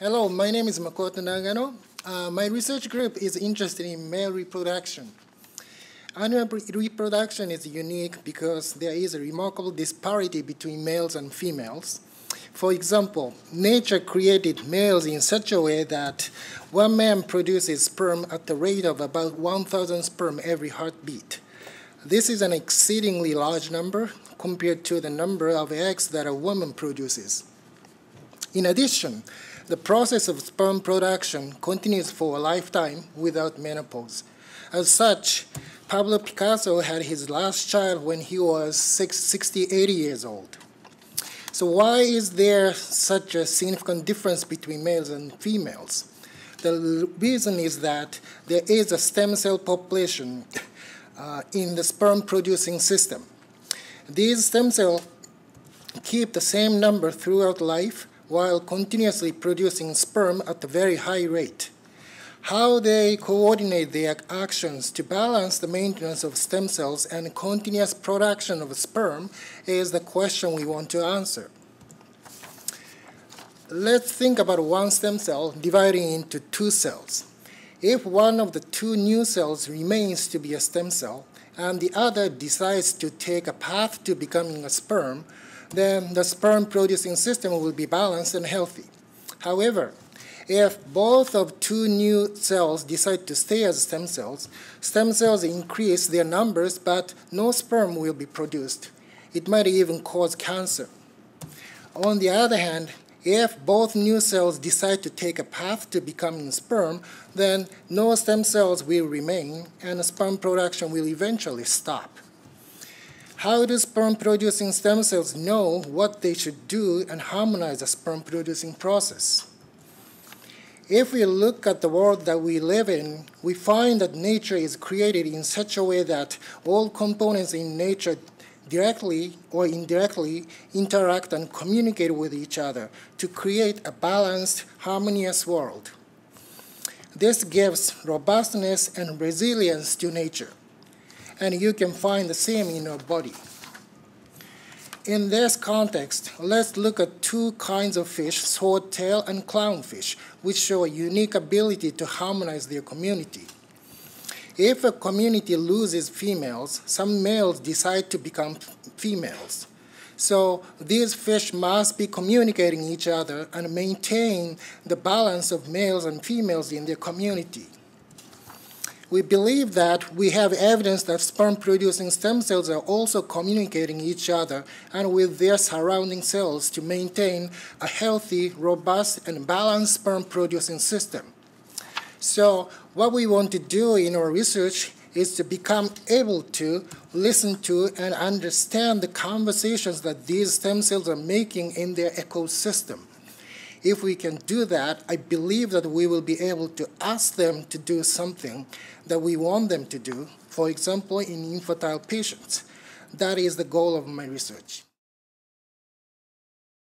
Hello, my name is Makoto Nagano. Uh, my research group is interested in male reproduction. Animal reproduction is unique because there is a remarkable disparity between males and females. For example, nature created males in such a way that one man produces sperm at the rate of about 1,000 sperm every heartbeat. This is an exceedingly large number compared to the number of eggs that a woman produces. In addition, the process of sperm production continues for a lifetime without menopause. As such, Pablo Picasso had his last child when he was 60, 80 years old. So why is there such a significant difference between males and females? The reason is that there is a stem cell population uh, in the sperm producing system. These stem cells keep the same number throughout life while continuously producing sperm at a very high rate. How they coordinate their actions to balance the maintenance of stem cells and continuous production of sperm is the question we want to answer. Let's think about one stem cell dividing into two cells. If one of the two new cells remains to be a stem cell and the other decides to take a path to becoming a sperm, then the sperm producing system will be balanced and healthy. However, if both of two new cells decide to stay as stem cells, stem cells increase their numbers, but no sperm will be produced. It might even cause cancer. On the other hand, if both new cells decide to take a path to becoming sperm, then no stem cells will remain and sperm production will eventually stop. How do sperm producing stem cells know what they should do and harmonize the sperm producing process? If we look at the world that we live in, we find that nature is created in such a way that all components in nature directly or indirectly interact and communicate with each other to create a balanced, harmonious world. This gives robustness and resilience to nature and you can find the same in your body. In this context, let's look at two kinds of fish, swordtail and clownfish, which show a unique ability to harmonize their community. If a community loses females, some males decide to become females. So these fish must be communicating each other and maintain the balance of males and females in their community we believe that we have evidence that sperm-producing stem cells are also communicating each other and with their surrounding cells to maintain a healthy, robust, and balanced sperm-producing system. So what we want to do in our research is to become able to listen to and understand the conversations that these stem cells are making in their ecosystem. If we can do that, I believe that we will be able to ask them to do something that we want them to do, for example, in infertile patients. That is the goal of my research.